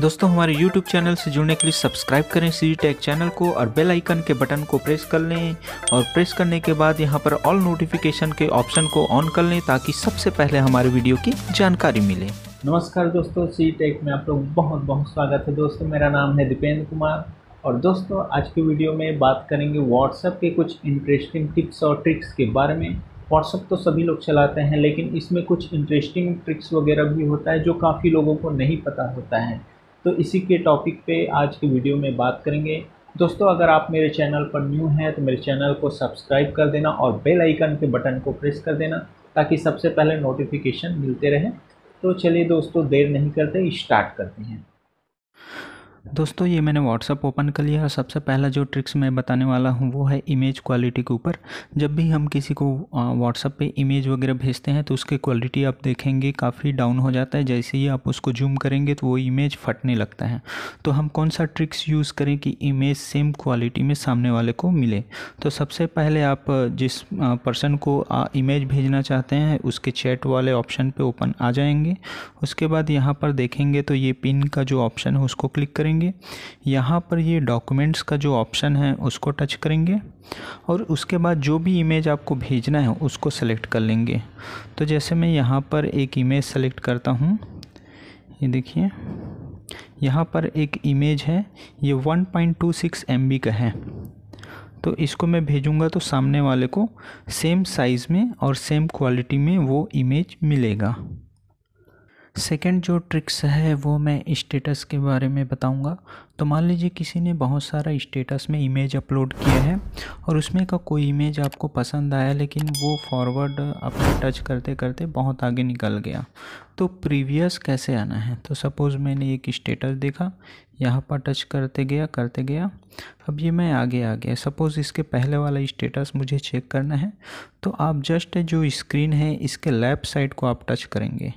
दोस्तों, हमारे YouTube channel से जुड़ने के लिए सब्सक्राइब करें सी टेक चैनल को और बेल आइकन के बटन को प्रेस कर लें और प्रेस करने के बाद यहाँ पर ऑल नोटिफिकेशन के ऑप्शन को ऑन कर लें ताकि सबसे पहले हमारे वीडियो की जानकारी मिले। नमस्कार दोस्तों सी टेक में आप लोग बहुत बहुत स्वागत है। दोस्तों, मेरा नाम है दीपेंद्र कुमार और दोस्तों, आज की वीडियो में बात करेंगे व्हाट्सएप के कुछ इंटरेस्टिंग टिप्स और ट्रिक्स के बारे में। व्हाट्सअप तो सभी लोग चलाते हैं, लेकिन इसमें कुछ इंटरेस्टिंग ट्रिक्स वगैरह भी होता है जो काफ़ी लोगों को नहीं पता होता है। तो इसी के टॉपिक पे आज के वीडियो में बात करेंगे। दोस्तों, अगर आप मेरे चैनल पर न्यू हैं तो मेरे चैनल को सब्सक्राइब कर देना और बेल आइकन के बटन को प्रेस कर देना ताकि सबसे पहले नोटिफिकेशन मिलते रहें। तो चलिए दोस्तों, देर नहीं करते स्टार्ट करते हैं। दोस्तों, ये मैंने व्हाट्सअप ओपन कर लिया। और सबसे पहला जो ट्रिक्स मैं बताने वाला हूँ, वो है इमेज क्वालिटी के ऊपर। जब भी हम किसी को व्हाट्सअप पे इमेज वगैरह भेजते हैं तो उसकी क्वालिटी आप देखेंगे, काफ़ी डाउन हो जाता है। जैसे ही आप उसको जूम करेंगे तो वो इमेज फटने लगता है। तो हम कौन सा ट्रिक्स यूज़ करें कि इमेज सेम क्वालिटी में सामने वाले को मिले? तो सबसे पहले आप जिस पर्सन को इमेज भेजना चाहते हैं, उसके चैट वाले ऑप्शन पर ओपन आ जाएँगे। उसके बाद यहाँ पर देखेंगे तो ये पिन का जो ऑप्शन है, उसको क्लिक करेंगे। करेंगे। यहाँ पर ये डॉक्यूमेंट्स का जो ऑप्शन है, उसको टच करेंगे और उसके बाद जो भी इमेज आपको भेजना है, उसको सेलेक्ट कर लेंगे। तो जैसे मैं यहाँ पर एक इमेज सेलेक्ट करता हूँ, ये देखिए। यहाँ पर एक इमेज है, ये 1.26 पॉइंट का है। तो इसको मैं भेजूँगा तो सामने वाले को सेम साइज़ में और सेम क्वालिटी में वो इमेज मिलेगा। सेकंड जो ट्रिक्स है, वो मैं स्टेटस के बारे में बताऊँगा। तो मान लीजिए किसी ने बहुत सारा स्टेटस में इमेज अपलोड किया है और उसमें का कोई इमेज आपको पसंद आया, लेकिन वो फॉरवर्ड अपने टच करते करते बहुत आगे निकल गया। तो प्रीवियस कैसे आना है? तो सपोज़ मैंने एक स्टेटस देखा, यहाँ पर टच करते गया करते गया। अब ये मैं आगे आ गया। सपोज़ इसके पहले वाला स्टेटस मुझे चेक करना है तो आप जस्ट जो स्क्रीन है, इसके लेफ़्ट साइड को आप टच करेंगे।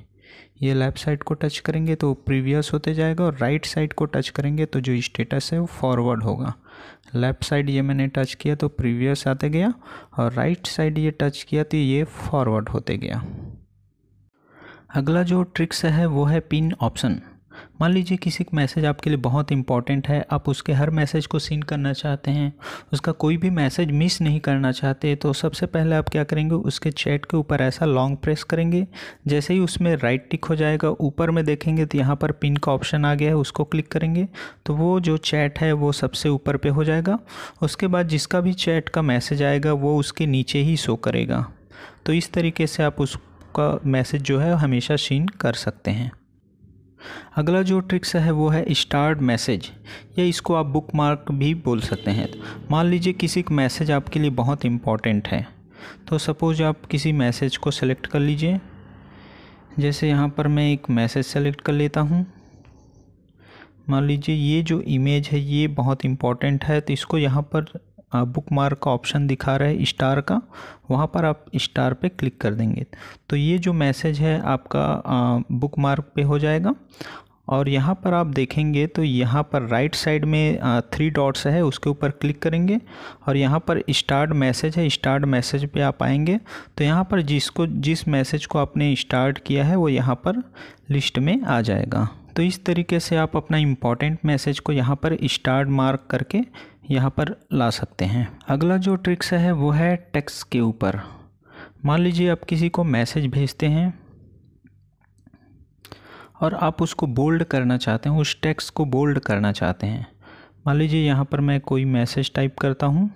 ये लेफ़्ट साइड को टच करेंगे तो प्रीवियस होते जाएगा और राइट साइड को टच करेंगे तो जो स्टेटस है वो फॉरवर्ड होगा। लेफ़्ट साइड ये मैंने टच किया तो प्रीवियस आते गया और राइट साइड ये टच किया तो ये फॉरवर्ड होते गया। अगला जो ट्रिक्स है वो है पिन ऑप्शन मान लीजिए किसी का मैसेज आपके लिए बहुत इंपॉर्टेंट है, आप उसके हर मैसेज को सीन करना चाहते हैं, उसका कोई भी मैसेज मिस नहीं करना चाहते तो सबसे पहले आप क्या करेंगे, उसके चैट के ऊपर ऐसा लॉन्ग प्रेस करेंगे, जैसे ही उसमें राइट टिक हो जाएगा, ऊपर में देखेंगे तो यहाँ पर पिन का ऑप्शन आ गया है, उसको क्लिक करेंगे तो वो जो चैट है वो सबसे ऊपर पे हो जाएगा, उसके बाद जिसका भी चैट का मैसेज आएगा, वो उसके नीचे ही शो करेगा। तो इस तरीके से आप उसका मैसेज जो है, हमेशा सीन कर सकते हैं। अगला जो ट्रिक्स है वो है स्टार्ट मैसेज या इसको आप बुक मार्क भी बोल सकते हैं। मान लीजिए किसी का मैसेज आपके लिए बहुत इंपॉर्टेंट है। तो सपोज़ आप किसी मैसेज को सेलेक्ट कर लीजिए। जैसे यहाँ पर मैं एक मैसेज सेलेक्ट कर लेता हूँ। मान लीजिए ये जो इमेज है, ये बहुत इंपॉर्टेंट है तो इसको यहाँ पर बुक मार्क का ऑप्शन दिखा रहा है स्टार का, वहाँ पर आप स्टार पे क्लिक कर देंगे। तो ये जो मैसेज है आपका बुक मार्क पर हो जाएगा। और यहाँ पर आप देखेंगे तो यहाँ पर राइट साइड में थ्री डॉट्स है, उसके ऊपर क्लिक करेंगे और यहाँ पर स्टार्ट मैसेज है स्टार्ट मैसेज पे आप आएँगे। तो यहाँ पर जिसको, जिस मैसेज को आपने स्टार्ट किया है, वो यहाँ पर लिस्ट में आ जाएगा। तो इस तरीके से आप अपना इंपॉर्टेंट मैसेज को यहाँ पर स्टार्ट मार्क करके यहाँ पर ला सकते हैं। अगला जो ट्रिक्स है, वो है टेक्स्ट के ऊपर। मान लीजिए आप किसी को मैसेज भेजते हैं और आप उसको बोल्ड करना चाहते हैं, उस टेक्स्ट को बोल्ड करना चाहते हैं। मान लीजिए यहाँ पर मैं कोई मैसेज टाइप करता हूँ।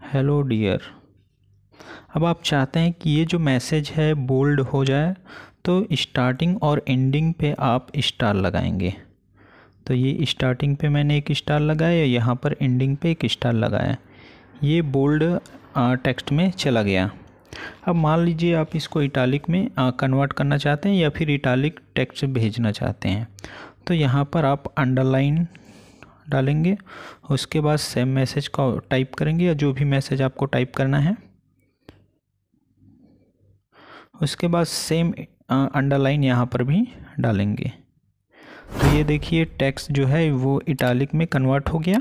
हेलो डियर अब आप चाहते हैं कि ये जो मैसेज है बोल्ड हो जाए तो स्टार्टिंग और एंडिंग पे आप स्टार लगाएँगे। तो ये स्टार्टिंग पे मैंने एक स्टार लगाया, यहाँ पर एंडिंग पे एक स्टार लगाया। ये बोल्ड टेक्स्ट में चला गया। अब मान लीजिए आप इसको इटालिक में कन्वर्ट करना चाहते हैं या फिर इटालिक टेक्स्ट भेजना चाहते हैं। तो यहाँ पर आप अंडरलाइन डालेंगे, उसके बाद सेम मैसेज का टाइप करेंगे या जो भी मैसेज आपको टाइप करना है। उसके बाद सेम अंडरलाइन यहाँ पर भी डालेंगे। तो ये देखिए टेक्स्ट जो है वो इटालिक में कन्वर्ट हो गया।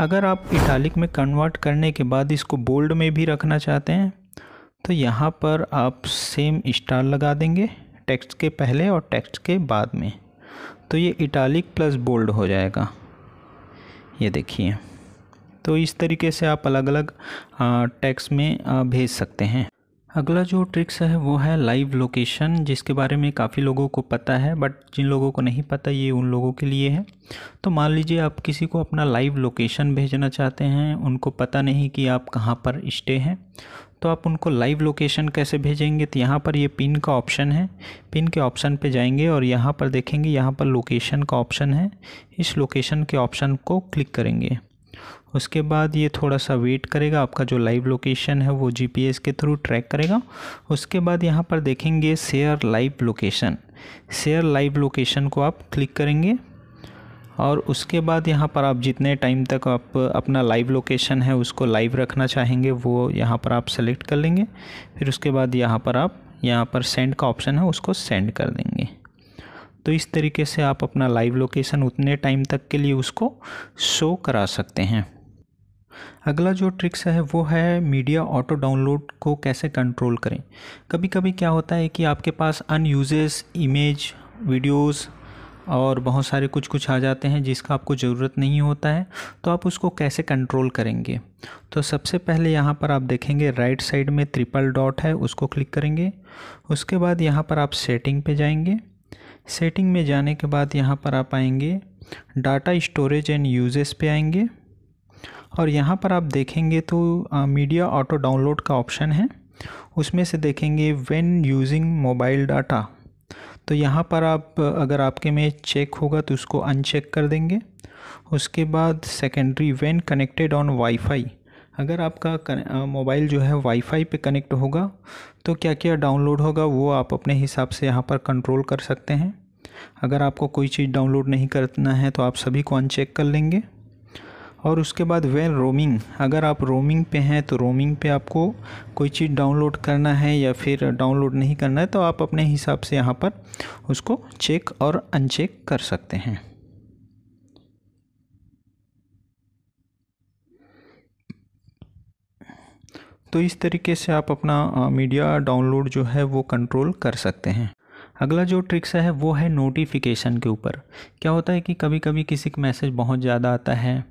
अगर आप इटालिक में कन्वर्ट करने के बाद इसको बोल्ड में भी रखना चाहते हैं तो यहाँ पर आप सेम स्टार लगा देंगे टेक्स्ट के पहले और टेक्स्ट के बाद में। तो ये इटालिक प्लस बोल्ड हो जाएगा। ये देखिए। तो इस तरीके से आप अलग अलग टेक्स्ट में भेज सकते हैं। अगला जो ट्रिक्स है, वो है लाइव लोकेशन जिसके बारे में काफ़ी लोगों को पता है बट जिन लोगों को नहीं पता, ये उन लोगों के लिए है। तो मान लीजिए, आप किसी को अपना लाइव लोकेशन भेजना चाहते हैं, उनको पता नहीं कि आप कहाँ पर स्टे हैं तो आप उनको लाइव लोकेशन कैसे भेजेंगे? तो यहाँ पर ये पिन का ऑप्शन है। पिन के ऑप्शन पे जाएँगे और यहाँ पर देखेंगे, यहाँ पर लोकेशन का ऑप्शन है। इस लोकेशन के ऑप्शन को क्लिक करेंगे। उसके बाद ये थोड़ा सा वेट करेगा, आपका जो लाइव लोकेशन है वो जीपीएस के थ्रू ट्रैक करेगा। उसके बाद यहाँ पर देखेंगे share live location share live location को आप क्लिक करेंगे और उसके बाद यहाँ पर आप जितने टाइम तक आप अपना लाइव लोकेशन है उसको लाइव रखना चाहेंगे, वो यहाँ पर आप सेलेक्ट कर लेंगे। फिर उसके बाद यहाँ पर आप, यहाँ पर सेंड का ऑप्शन है उसको सेंड कर देंगे। तो इस तरीके से आप अपना लाइव लोकेशन उतने टाइम तक के लिए उसको शो करा सकते हैं। अगला जो ट्रिक्स है, वो है मीडिया ऑटो डाउनलोड को कैसे कंट्रोल करें। कभी कभी क्या होता है कि आपके पास अनयूजेस इमेज वीडियोस और बहुत सारे कुछ कुछ आ जाते हैं जिसका आपको ज़रूरत नहीं होता है तो आप उसको कैसे कंट्रोल करेंगे? तो सबसे पहले यहाँ पर आप देखेंगे राइट साइड में ट्रिपल डॉट है, उसको क्लिक करेंगे। उसके बाद यहाँ पर आप सेटिंग पे जाएँगे। सेटिंग में जाने के बाद यहाँ पर आप आएँगे। डाटा स्टोरेज एंड यूजेस पे आएँगे। और यहाँ पर आप देखेंगे तो मीडिया ऑटो डाउनलोड का ऑप्शन है। उसमें से देखेंगे व्हेन यूजिंग मोबाइल डाटा तो यहाँ पर आप, अगर आपके में चेक होगा तो उसको अनचेक कर देंगे। उसके बाद secondary when connected on WiFi अगर आपका मोबाइल जो है वाईफाई पे कनेक्ट होगा तो क्या क्या डाउनलोड होगा वो आप अपने हिसाब से यहाँ पर कंट्रोल कर सकते हैं। अगर आपको कोई चीज़ डाउनलोड नहीं करना है तो आप सभी को अनचेक कर लेंगे। और उसके बाद वेल रोमिंग, अगर आप रोमिंग पे हैं तो रोमिंग पे आपको कोई चीज़ डाउनलोड करना है या फिर डाउनलोड नहीं करना है तो आप अपने हिसाब से यहाँ पर उसको चेक और अनचेक कर सकते हैं। तो इस तरीके से आप अपना मीडिया डाउनलोड जो है वो कंट्रोल कर सकते हैं। अगला जो ट्रिक्स है, वो है नोटिफिकेशन के ऊपर। क्या होता है कि कभी कभी किसी का मैसेज बहुत ज़्यादा आता है,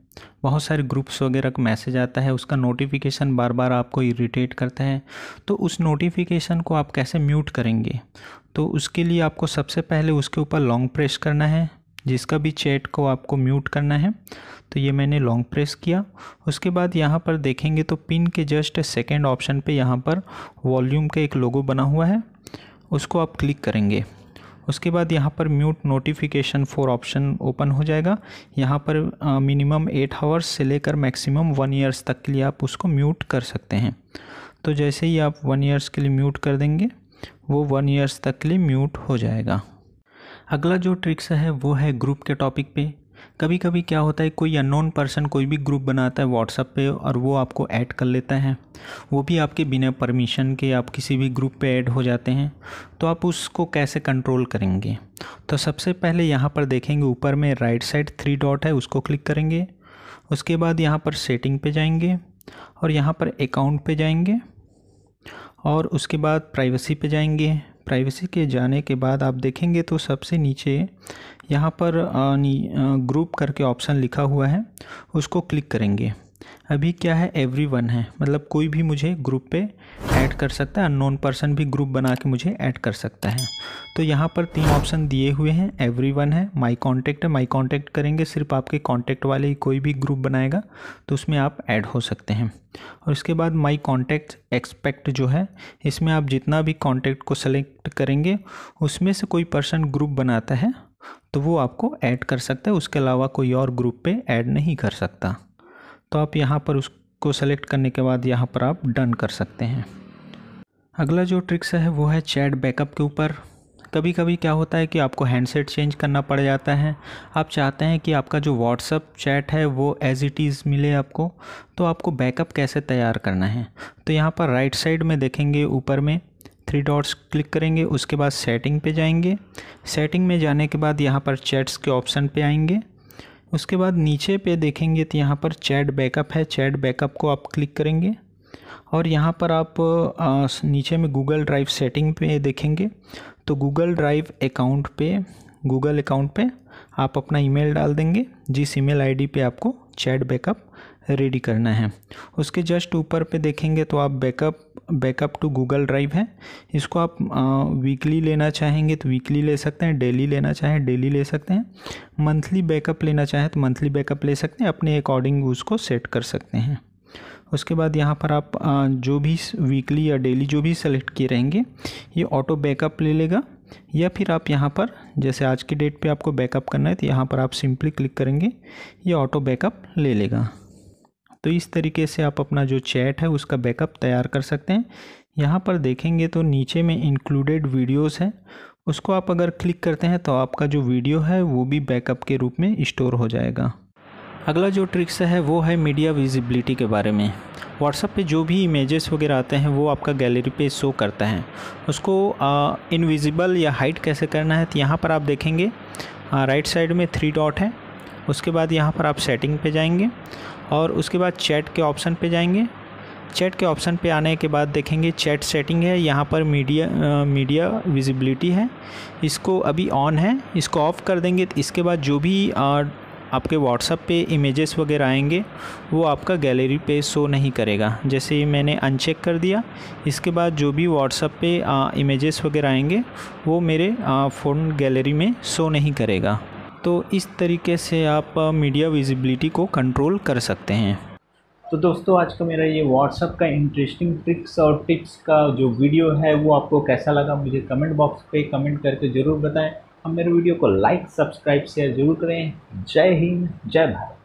बहुत सारे ग्रुप्स वगैरह का मैसेज आता है, उसका नोटिफिकेशन बार बार आपको इरिटेट करता है तो उस नोटिफिकेशन को आप कैसे म्यूट करेंगे? तो उसके लिए आपको सबसे पहले उसके ऊपर लॉन्ग प्रेस करना है जिसका भी चैट को आपको म्यूट करना है तो ये मैंने लॉन्ग प्रेस किया। उसके बाद यहाँ पर देखेंगे तो पिन के जस्ट सेकेंड ऑप्शन पे यहाँ पर वॉल्यूम का एक लोगो बना हुआ है। उसको आप क्लिक करेंगे। उसके बाद यहाँ पर mute notification for option open हो जाएगा। यहाँ पर मिनिमम एट आवर्स से लेकर मैक्सिमम वन ईयर्स तक के लिए आप उसको म्यूट कर सकते हैं। तो जैसे ही आप वन ईयर्स के लिए म्यूट कर देंगे, वो वन ईयर्स तक के लिए म्यूट हो जाएगा। अगला जो ट्रिक्स है, वो है ग्रुप के टॉपिक पे। कभी कभी क्या होता है, कोई अननोन पर्सन कोई भी ग्रुप बनाता है व्हाट्सअप पे और वो आपको ऐड कर लेता है। वो भी आपके बिना परमिशन के आप किसी भी ग्रुप पे ऐड हो जाते हैं। तो आप उसको कैसे कंट्रोल करेंगे? तो सबसे पहले यहाँ पर देखेंगे, ऊपर में राइट साइड थ्री डॉट है, उसको क्लिक करेंगे। उसके बाद यहाँ पर सेटिंग पे जाएँगे और यहाँ पर अकाउंट पे जाएँगे और उसके बाद प्राइवेसी पे जाएँगे। प्राइवेसी के जाने के बाद आप देखेंगे तो सबसे नीचे यहाँ पर ग्रुप करके ऑप्शन लिखा हुआ है, उसको क्लिक करेंगे। अभी क्या है? एवरी वन है। मतलब कोई भी मुझे ग्रुप पे ऐड कर सकता है। अननोन पर्सन भी ग्रुप बना के मुझे ऐड कर सकता है। तो यहाँ पर तीन ऑप्शन दिए हुए हैं। एवरी वन है। माई कॉन्टैक्ट है। माई कॉन्टैक्ट करेंगे। सिर्फ़ आपके कॉन्टैक्ट वाले ही कोई भी ग्रुप बनाएगा। तो उसमें आप ऐड हो सकते हैं। और उसके बाद माई कॉन्टैक्ट एक्सपेक्ट जो है, इसमें आप जितना भी कॉन्टैक्ट को सेलेक्ट करेंगे, उसमें से कोई पर्सन ग्रुप बनाता है तो वो आपको ऐड कर सकता है। उसके अलावा कोई और ग्रुप पे ऐड नहीं कर सकता। तो आप यहाँ पर उसको सेलेक्ट करने के बाद यहाँ पर आप डन कर सकते हैं। अगला जो ट्रिक्स है, वो है चैट बैकअप के ऊपर। कभी कभी क्या होता है कि आपको हैंडसेट चेंज करना पड़ जाता है। आप चाहते हैं कि आपका जो व्हाट्सअप चैट है, वो एज इट इज़ मिले आपको तो आपको बैकअप कैसे तैयार करना है? तो यहाँ पर राइट साइड में देखेंगे, ऊपर में थ्री डॉट्स क्लिक करेंगे, उसके बाद सेटिंग पे जाएँगे। सेटिंग में जाने के बाद यहाँ पर चैट्स के ऑप्शन पे आएँगे। उसके बाद नीचे पे देखेंगे तो यहाँ पर चैट बैकअप है। चैट बैकअप को आप क्लिक करेंगे और यहाँ पर आप आ, नीचे में गूगल ड्राइव सेटिंग पे देखेंगे तो गूगल ड्राइव अकाउंट पे गूगल अकाउंट पे आप अपना ईमेल डाल देंगे। जिस ईमेल आईडी पे आपको चैट बैकअप रेडी करना है। उसके जस्ट ऊपर पे देखेंगे तो आप backup backup to Google drive है। इसको आप वीकली लेना चाहेंगे तो वीकली ले सकते हैं, डेली लेना चाहें डेली ले सकते हैं। मंथली बैकअप लेना चाहें तो मंथली बैकअप ले सकते हैं, अपने अकॉर्डिंग उसको सेट कर सकते हैं। उसके बाद यहाँ पर आप जो भी वीकली या डेली जो भी सेलेक्ट किए रहेंगे, ये ऑटो बैकअप ले लेगा। या फिर आप यहाँ पर, जैसे आज की डेट पे आपको बैकअप करना है तो यहाँ पर आप सिंपली क्लिक करेंगे, ये ऑटो बैकअप ले लेगा। तो इस तरीके से आप अपना जो चैट है उसका बैकअप तैयार कर सकते हैं। यहाँ पर देखेंगे तो नीचे में इंक्लूडेड वीडियोस है। उसको आप अगर क्लिक करते हैं तो आपका जो वीडियो है वो भी बैकअप के रूप में स्टोर हो जाएगा। अगला जो ट्रिक्स है वो है मीडिया विजिबिलिटी के बारे में। व्हाट्सअप पे जो भी इमेजेस वगैरह आते हैं वो आपका गैलरी पे शो करता है। उसको इनविजिबल या हाइट कैसे करना है तो यहाँ पर आप देखेंगे। राइट साइड में थ्री डॉट है। उसके बाद यहाँ पर आप सेटिंग पे जाएँगे। और उसके बाद चैट के ऑप्शन पे जाएँगे। चैट के ऑप्शन पे आने के बाद देखेंगे चैट सेटिंग है यहाँ पर मीडिया आ, मीडिया विजिबिलिटी है। इसको अभी ऑन है इसको ऑफ़ कर देंगे तो इसके बाद जो भी आ, आपके व्हाट्सअप पे इमेजेस वगैरह आएँगे वो आपका गैलरी पे शो नहीं करेगा। जैसे मैंने अनचेक कर दिया इसके बाद जो भी व्हाट्सअप पे इमेजेस वगैरह आएँगे वो मेरे फ़ोन गैलरी में शो नहीं करेगा। तो इस तरीके से आप मीडिया विजिबिलिटी को कंट्रोल कर सकते हैं। तो दोस्तों, आज का मेरा ये व्हाट्सअप का इंटरेस्टिंग ट्रिक्स और टिप्स का जो वीडियो है, वो आपको कैसा लगा मुझे कमेंट बॉक्स पे कमेंट करके ज़रूर बताएँ। हम मेरे वीडियो को लाइक सब्सक्राइब शेयर ज़रूर करें। जय हिंद, जय भारत।